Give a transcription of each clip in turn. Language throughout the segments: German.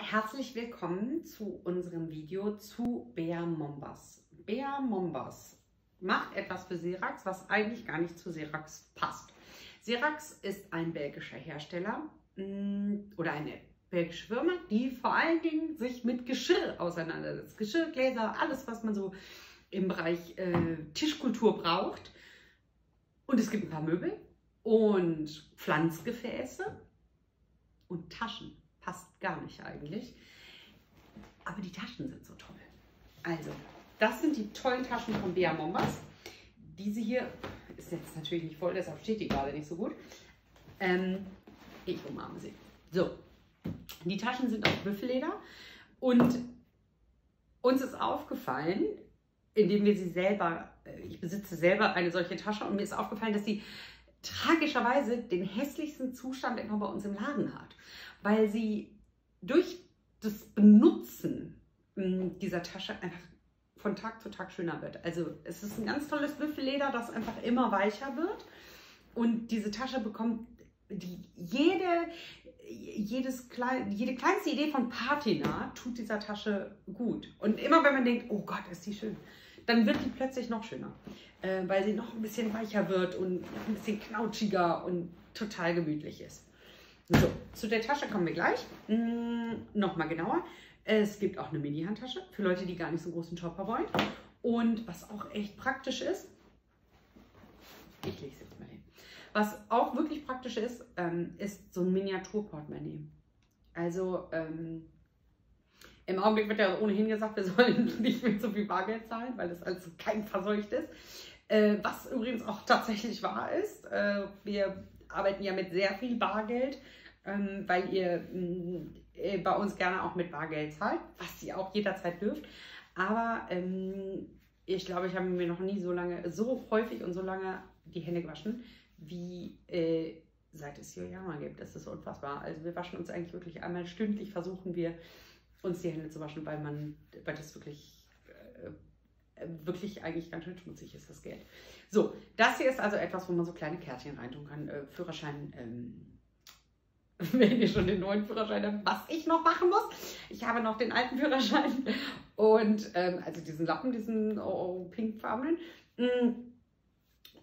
herzlich willkommen zu unserem Video zu Bea Mombas. Bea Mombas macht etwas für Serax, was eigentlich gar nicht zu Serax passt. Serax ist ein belgischer Hersteller mm, oder eine belgische Firma, die vor allen Dingen sich mit Geschirr auseinandersetzt. Geschirr, Gläser, alles, was man so im Bereich äh, Tischkultur braucht. Und es gibt ein paar Möbel und Pflanzgefäße und Taschen passt gar nicht eigentlich. Aber die Taschen sind so toll. Also, das sind die tollen Taschen von Bea Mombas. Diese hier ist jetzt natürlich nicht voll, deshalb steht die gerade nicht so gut. Ähm, ich umarme sie. So, die Taschen sind aus Büffelleder und uns ist aufgefallen, indem wir sie selber, äh, ich besitze selber eine solche Tasche und mir ist aufgefallen, dass sie tragischerweise den hässlichsten Zustand immer bei uns im Laden hat, weil sie durch das Benutzen hm, dieser Tasche einfach von Tag zu Tag schöner wird. Also es ist ein ganz tolles Büffelleder, das einfach immer weicher wird und diese Tasche bekommt die, jede, jedes klein, jede kleinste Idee von Patina tut dieser Tasche gut. Und immer wenn man denkt, oh Gott, ist die schön, dann wird die plötzlich noch schöner, äh, weil sie noch ein bisschen weicher wird und noch ein bisschen knautschiger und total gemütlich ist. So, zu der Tasche kommen wir gleich. Hm, Nochmal genauer. Es gibt auch eine Mini-Handtasche für Leute, die gar nicht so einen großen Shopper wollen. Und was auch echt praktisch ist, ich lege es jetzt mal hin. Was auch wirklich praktisch ist, ähm, ist so ein Miniaturportemonnaie. Also ähm, im Augenblick wird ja ohnehin gesagt, wir sollen nicht mehr so viel Bargeld zahlen, weil das also kein verseucht ist. Äh, was übrigens auch tatsächlich wahr ist. Äh, wir arbeiten ja mit sehr viel Bargeld, ähm, weil ihr mm, äh, bei uns gerne auch mit Bargeld zahlt, was ihr auch jederzeit dürft. Aber ähm, ich glaube, ich habe mir noch nie so lange, so häufig und so lange die Hände gewaschen, wie äh, seit es Yoyama gibt. Das ist unfassbar. Also wir waschen uns eigentlich wirklich einmal stündlich, versuchen wir uns die Hände zu waschen, weil man, weil das wirklich, äh, wirklich eigentlich ganz schön schmutzig ist, das Geld. So, das hier ist also etwas, wo man so kleine Kärtchen reintun kann. Äh, Führerschein, ähm, wenn ihr schon den neuen Führerschein habt, was ich noch machen muss. Ich habe noch den alten Führerschein und ähm, also diesen Lappen, diesen oh, oh pinkfarbenen. Mm.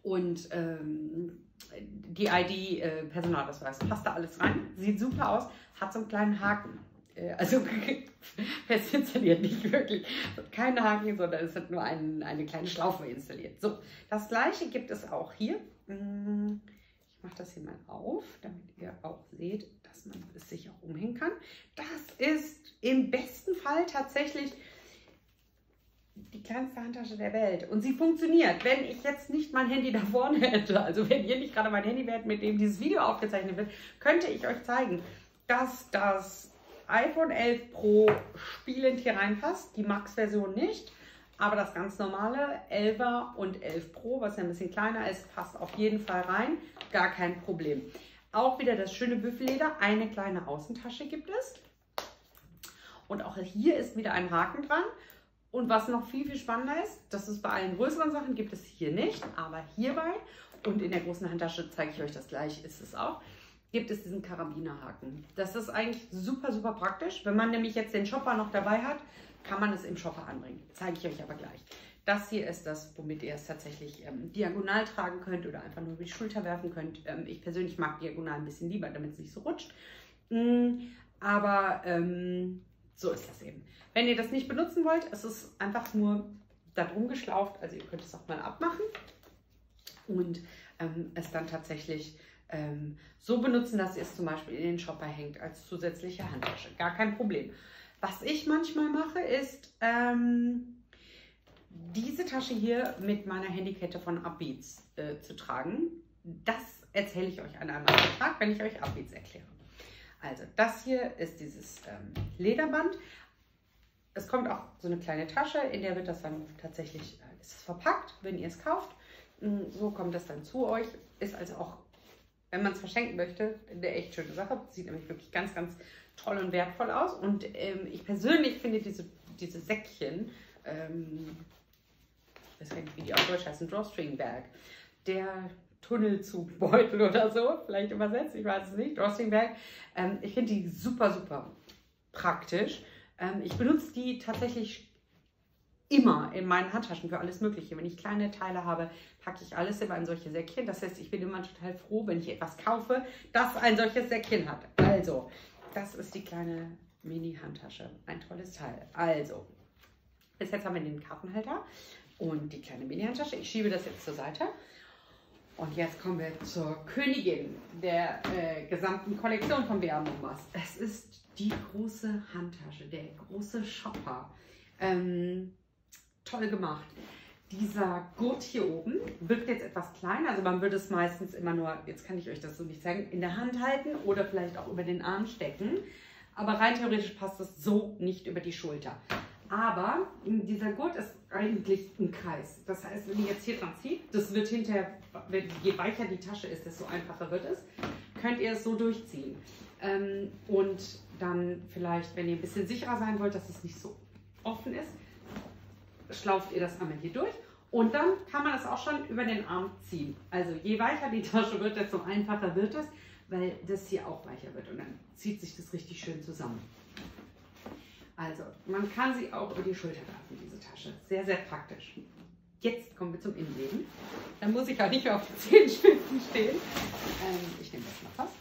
Und ähm, die ID, äh, Personalausweis, passt da alles rein, sieht super aus, hat so einen kleinen Haken. Äh, also fest installiert, nicht wirklich. Keine Haken, sondern es hat nur ein, eine kleine Schlaufe installiert. So, das gleiche gibt es auch hier. Mm. Ich mache das hier mal auf, damit ihr auch seht, dass man es sich auch umhängen kann. Das ist im besten Fall tatsächlich die kleinste Handtasche der Welt. Und sie funktioniert. Wenn ich jetzt nicht mein Handy da vorne hätte, also wenn ihr nicht gerade mein Handy wärt, mit dem dieses Video aufgezeichnet wird, könnte ich euch zeigen, dass das iPhone 11 Pro spielend hier reinpasst. Die Max-Version nicht. Aber das ganz normale 11er und 11 Pro, was ja ein bisschen kleiner ist, passt auf jeden Fall rein. Gar kein Problem. Auch wieder das schöne Büffelleder. Eine kleine Außentasche gibt es. Und auch hier ist wieder ein Haken dran. Und was noch viel, viel spannender ist, das ist bei allen größeren Sachen, gibt es hier nicht, aber hierbei und in der großen Handtasche zeige ich euch das gleich, ist es auch, gibt es diesen Karabinerhaken. Das ist eigentlich super, super praktisch. Wenn man nämlich jetzt den Shopper noch dabei hat, kann man es im Shopper anbringen. Zeige ich euch aber gleich. Das hier ist das, womit ihr es tatsächlich ähm, diagonal tragen könnt oder einfach nur über die Schulter werfen könnt. Ähm, ich persönlich mag diagonal ein bisschen lieber, damit es nicht so rutscht. Mm, aber ähm, so ist das eben. Wenn ihr das nicht benutzen wollt, es ist einfach nur da drum geschlauft. Also ihr könnt es auch mal abmachen und ähm, es dann tatsächlich ähm, so benutzen, dass ihr es zum Beispiel in den Shopper hängt als zusätzliche Handtasche. Gar kein Problem. Was ich manchmal mache, ist ähm, diese Tasche hier mit meiner Handykette von Upbeats äh, zu tragen. Das erzähle ich euch an einem anderen Tag, wenn ich euch Upbeats erkläre. Also das hier ist dieses ähm, Lederband. Es kommt auch so eine kleine Tasche, in der wird das dann tatsächlich äh, ist es verpackt, wenn ihr es kauft. Mm, so kommt das dann zu euch. Ist also auch, wenn man es verschenken möchte, eine echt schöne Sache. Sieht nämlich wirklich ganz, ganz toll und wertvoll aus. Und ähm, ich persönlich finde diese, diese Säckchen, ähm, ich weiß nicht, wie die auf Deutsch heißen, Drawstring Bag, der Tunnelzugbeutel oder so, vielleicht übersetzt, ich weiß es nicht, Drawstring Bag. Ähm, ich finde die super, super. praktisch. Ähm, ich benutze die tatsächlich immer in meinen Handtaschen für alles Mögliche. Wenn ich kleine Teile habe, packe ich alles immer in solche Säckchen. Das heißt, ich bin immer total froh, wenn ich etwas kaufe, das ein solches Säckchen hat. Also, das ist die kleine Mini-Handtasche. Ein tolles Teil. Also, bis jetzt haben wir den Kartenhalter und die kleine Mini-Handtasche. Ich schiebe das jetzt zur Seite. Und jetzt kommen wir zur Königin der äh, gesamten Kollektion von Bea Mombas. Es ist die große Handtasche, der große Shopper. Ähm, toll gemacht. Dieser Gurt hier oben wirkt jetzt etwas klein, also man würde es meistens immer nur, jetzt kann ich euch das so nicht zeigen, in der Hand halten oder vielleicht auch über den Arm stecken. Aber rein theoretisch passt das so nicht über die Schulter. Aber dieser Gurt ist eigentlich ein Kreis. Das heißt, wenn ihr jetzt hier dran zieht, das wird hinterher, je weicher die Tasche ist, desto einfacher wird es, könnt ihr es so durchziehen. Ähm, und dann vielleicht, wenn ihr ein bisschen sicherer sein wollt, dass es nicht so offen ist, schlauft ihr das einmal hier durch und dann kann man es auch schon über den Arm ziehen. Also je weicher die Tasche wird, desto einfacher wird es, weil das hier auch weicher wird und dann zieht sich das richtig schön zusammen. Also man kann sie auch über die Schulter werfen, diese Tasche. Sehr, sehr praktisch. Jetzt kommen wir zum Innenleben. Dann muss ich auch nicht mehr auf den Zehenspitzen stehen. Ähm, ich nehme das mal fast.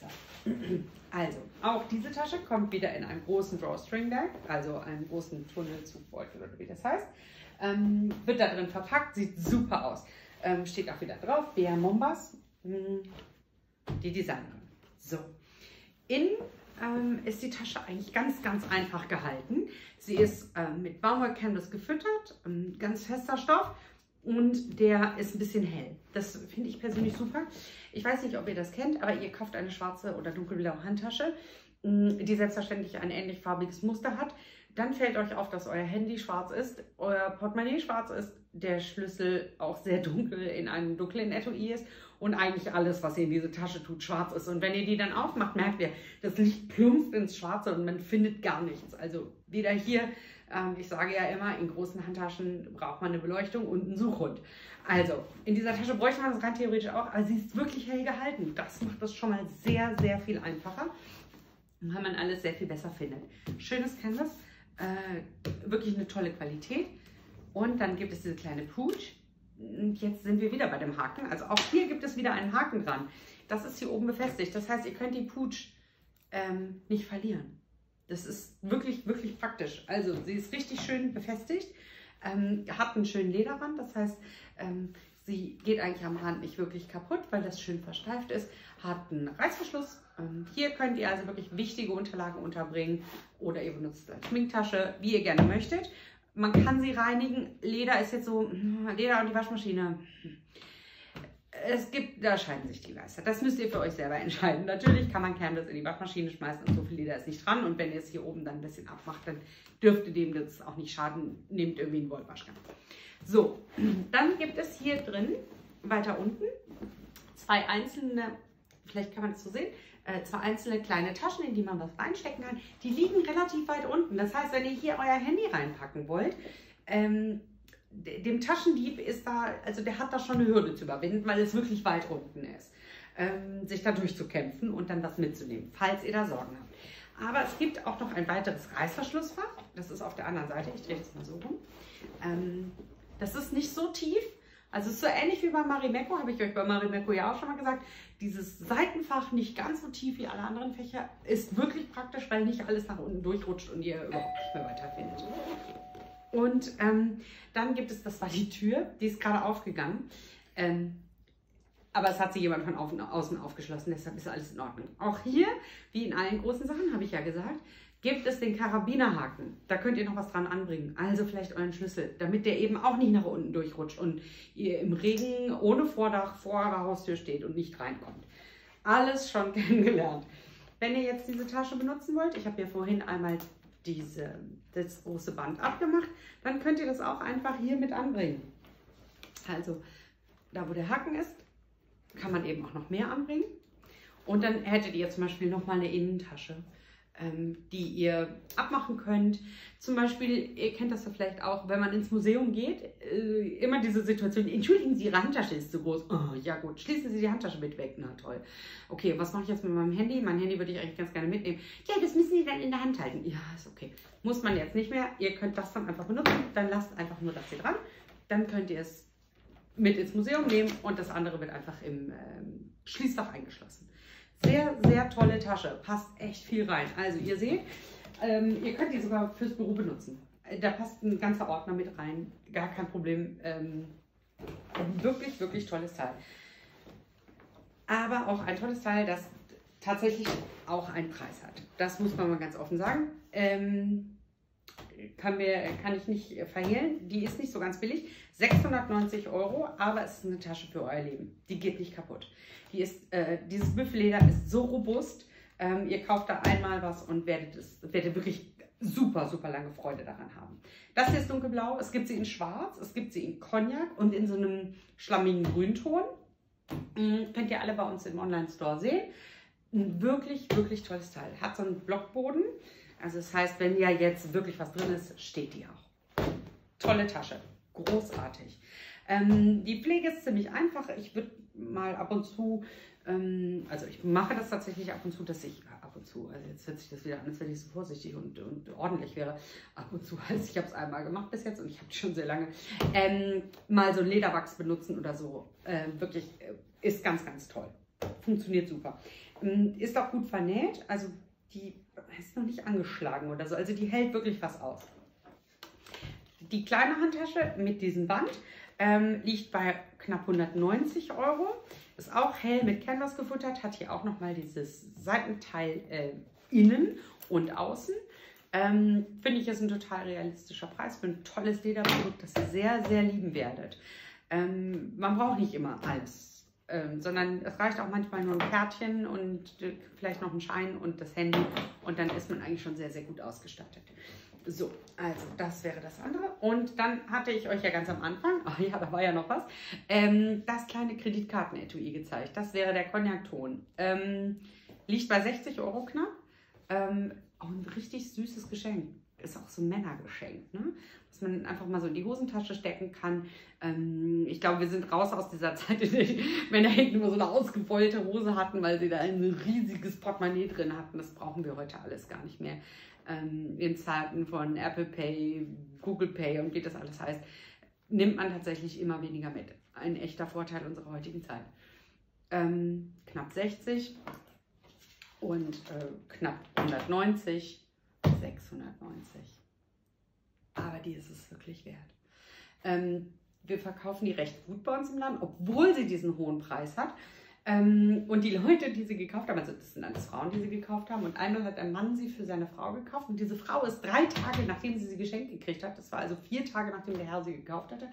So. Also, auch diese Tasche kommt wieder in einem großen Drawstring Bag, also einem großen Tunnelzugbeutel oder wie das heißt. Ähm, wird da drin verpackt, sieht super aus. Ähm, steht auch wieder drauf, Bea Mombas, hm, die Designerin. So, innen ähm, ist die Tasche eigentlich ganz, ganz einfach gehalten. Sie ist ähm, mit Baumwollcanvas gefüttert, ähm, ganz fester Stoff und der ist ein bisschen hell. Das finde ich persönlich super. Ich weiß nicht, ob ihr das kennt, aber ihr kauft eine schwarze oder dunkelblaue Handtasche, mm, die selbstverständlich ein ähnlich farbiges Muster hat. Dann fällt euch auf, dass euer Handy schwarz ist, euer Portemonnaie schwarz ist, der Schlüssel auch sehr dunkel in einem dunklen Etui ist und eigentlich alles, was ihr in diese Tasche tut, schwarz ist. Und wenn ihr die dann aufmacht, merkt ihr, das Licht plumpst ins Schwarze und man findet gar nichts. Also weder hier ich sage ja immer, in großen Handtaschen braucht man eine Beleuchtung und einen Suchhund. Also, in dieser Tasche bräuchte man das rein theoretisch auch, aber sie ist wirklich hell gehalten. Das macht das schon mal sehr, sehr viel einfacher, weil man alles sehr viel besser findet. Schönes Canvas, äh, wirklich eine tolle Qualität. Und dann gibt es diese kleine Pooch. Und jetzt sind wir wieder bei dem Haken. Also auch hier gibt es wieder einen Haken dran. Das ist hier oben befestigt. Das heißt, ihr könnt die Pooch ähm, nicht verlieren. Das ist wirklich, wirklich praktisch. Also sie ist richtig schön befestigt, ähm, hat einen schönen Lederrand, das heißt, ähm, sie geht eigentlich am Rand nicht wirklich kaputt, weil das schön versteift ist, hat einen Reißverschluss. Ähm, hier könnt ihr also wirklich wichtige Unterlagen unterbringen oder ihr benutzt eine Schminktasche, wie ihr gerne möchtet. Man kann sie reinigen. Leder ist jetzt so, hm, Leder und die Waschmaschine. Es gibt, da scheiden sich die Geister. Das müsst ihr für euch selber entscheiden. Natürlich kann man Canvas in die Waschmaschine schmeißen und so viel Leder ist nicht dran. Und wenn ihr es hier oben dann ein bisschen abmacht, dann dürfte dem das auch nicht schaden. Nehmt irgendwie einen Wollwaschgang. So, dann gibt es hier drin, weiter unten, zwei einzelne, vielleicht kann man das so sehen, äh, zwei einzelne kleine Taschen, in die man was reinstecken kann. Die liegen relativ weit unten. Das heißt, wenn ihr hier euer Handy reinpacken wollt, ähm, dem Taschendieb ist da, also der hat da schon eine Hürde zu überwinden, weil es wirklich weit unten ist, ähm, sich da durchzukämpfen und dann was mitzunehmen, falls ihr da Sorgen habt. Aber es gibt auch noch ein weiteres Reißverschlussfach, das ist auf der anderen Seite, ich drehe das mal so rum. Ähm, das ist nicht so tief, also es ist so ähnlich wie bei Marimekko, habe ich euch bei Marimekko ja auch schon mal gesagt. Dieses Seitenfach nicht ganz so tief wie alle anderen Fächer ist wirklich praktisch, weil nicht alles nach unten durchrutscht und ihr überhaupt nicht mehr weiterfindet. Und ähm, dann gibt es, das war die Tür, die ist gerade aufgegangen. Ähm, aber es hat sie jemand von außen aufgeschlossen, deshalb ist alles in Ordnung. Auch hier, wie in allen großen Sachen, habe ich ja gesagt, gibt es den Karabinerhaken. Da könnt ihr noch was dran anbringen. Also vielleicht euren Schlüssel, damit der eben auch nicht nach unten durchrutscht und ihr im Regen ohne Vordach vor eurer Haustür steht und nicht reinkommt. Alles schon kennengelernt. Wenn ihr jetzt diese Tasche benutzen wollt, ich habe ja vorhin einmal diese, das große Band abgemacht, dann könnt ihr das auch einfach hier mit anbringen. Also da, wo der Haken ist, kann man eben auch noch mehr anbringen. Und dann hättet ihr zum Beispiel noch mal eine Innentasche. Ähm, die ihr abmachen könnt. Zum Beispiel, ihr kennt das ja vielleicht auch, wenn man ins Museum geht, äh, immer diese Situation, entschuldigen Sie, Ihre Handtasche ist zu groß. Oh, ja gut, schließen Sie die Handtasche mit weg. Na toll. Okay, was mache ich jetzt mit meinem Handy? Mein Handy würde ich eigentlich ganz gerne mitnehmen. Ja, das müssen Sie dann in der Hand halten. Ja, ist okay. Muss man jetzt nicht mehr. Ihr könnt das dann einfach benutzen. Dann lasst einfach nur das hier dran. Dann könnt ihr es mit ins Museum nehmen und das andere wird einfach im ähm, Schließfach eingeschlossen. Sehr, sehr tolle Tasche. Passt echt viel rein. Also ihr seht, ähm, ihr könnt die sogar fürs Büro benutzen. Da passt ein ganzer Ordner mit rein. Gar kein Problem. Ähm, wirklich, wirklich tolles Teil. Aber auch ein tolles Teil, das tatsächlich auch einen Preis hat. Das muss man mal ganz offen sagen. Ähm, kann, wir, kann ich nicht verhehlen. Die ist nicht so ganz billig. 690 Euro, aber es ist eine Tasche für euer Leben. Die geht nicht kaputt. Die ist, äh, dieses Büffelleder ist so robust. Ähm, ihr kauft da einmal was und werdet, es, werdet wirklich super, super lange Freude daran haben. Das hier ist dunkelblau. Es gibt sie in schwarz, es gibt sie in Cognac und in so einem schlammigen Grünton. Mhm, könnt ihr alle bei uns im Online-Store sehen. Ein wirklich, wirklich tolles Teil. Hat so einen Blockboden. Also das heißt, wenn ja jetzt wirklich was drin ist, steht die auch. Tolle Tasche. Großartig. Ähm, die Pflege ist ziemlich einfach. Ich würde mal ab und zu, ähm, also ich mache das tatsächlich ab und zu, dass ich, ab und zu, also jetzt hört sich das wieder an, als wenn ich so vorsichtig und, und ordentlich wäre. Ab und zu, also ich habe es einmal gemacht bis jetzt und ich habe es schon sehr lange, ähm, mal so Lederwachs benutzen oder so. Äh, wirklich, äh, ist ganz, ganz toll. Funktioniert super. Ähm, ist auch gut vernäht, also die ist noch nicht angeschlagen oder so, also die hält wirklich was aus. Die kleine Handtasche mit diesem Band ähm, liegt bei knapp 190 Euro. Ist auch hell mit Canvas gefuttert, hat hier auch nochmal dieses Seitenteil äh, innen und außen. Ähm, Finde ich ist ein total realistischer Preis für ein tolles Lederprodukt, das ihr sehr, sehr lieben werdet. Ähm, man braucht nicht immer alles, ähm, sondern es reicht auch manchmal nur ein Kärtchen und äh, vielleicht noch ein Schein und das Handy und dann ist man eigentlich schon sehr, sehr gut ausgestattet. So, also das wäre das andere. Und dann hatte ich euch ja ganz am Anfang, ach ja, da war ja noch was, ähm, das kleine Kreditkartenetui gezeigt. Das wäre der Cognac-Ton. Ähm, liegt bei 60 Euro knapp. Ähm, auch ein richtig süßes Geschenk. Ist auch so ein Männergeschenk, ne? was man einfach mal so in die Hosentasche stecken kann. Ähm, ich glaube, wir sind raus aus dieser Zeit, in der Männer hinten immer so eine ausgebeulte Hose hatten, weil sie da ein riesiges Portemonnaie drin hatten. Das brauchen wir heute alles gar nicht mehr ähm, in Zeiten von Apple Pay, Google Pay und wie das alles heißt, nimmt man tatsächlich immer weniger mit. Ein echter Vorteil unserer heutigen Zeit. Ähm, knapp 60 und äh, knapp 190, 690. Aber die ist es wirklich wert. Ähm, wir verkaufen die recht gut bei uns im Laden, obwohl sie diesen hohen Preis hat. Ähm, und die Leute, die sie gekauft haben, also das sind alles Frauen, die sie gekauft haben. Und einmal hat ein Mann sie für seine Frau gekauft. Und diese Frau ist drei Tage, nachdem sie sie geschenkt gekriegt hat, das war also vier Tage, nachdem der Herr sie gekauft hatte,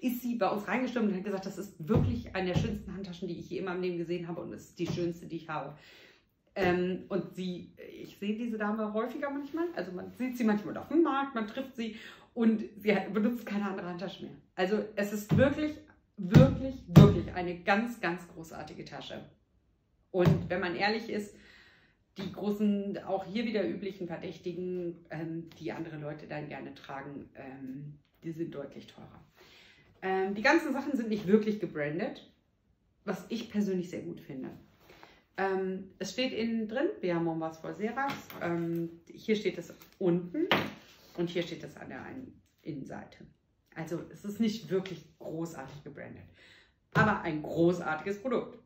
ist sie bei uns reingestürmt und hat gesagt, das ist wirklich eine der schönsten Handtaschen, die ich je in meinem Leben gesehen habe. Und es ist die schönste, die ich habe. Ähm, und sie, ich sehe diese Dame häufiger manchmal. Also man sieht sie manchmal auf dem Markt, man trifft sie und sie benutzt keine andere Handtasche mehr. Also es ist wirklich wirklich, wirklich eine ganz, ganz großartige Tasche. Und wenn man ehrlich ist, die großen, auch hier wieder üblichen Verdächtigen, ähm, die andere Leute dann gerne tragen, ähm, die sind deutlich teurer. Ähm, die ganzen Sachen sind nicht wirklich gebrandet, was ich persönlich sehr gut finde. Ähm, es steht innen drin, haben was vor Serax. Ähm, hier steht es unten und hier steht es an der Innenseite. Also es ist nicht wirklich großartig gebrandet, aber ein großartiges Produkt.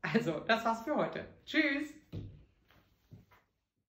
Also, das war's für heute. Tschüss!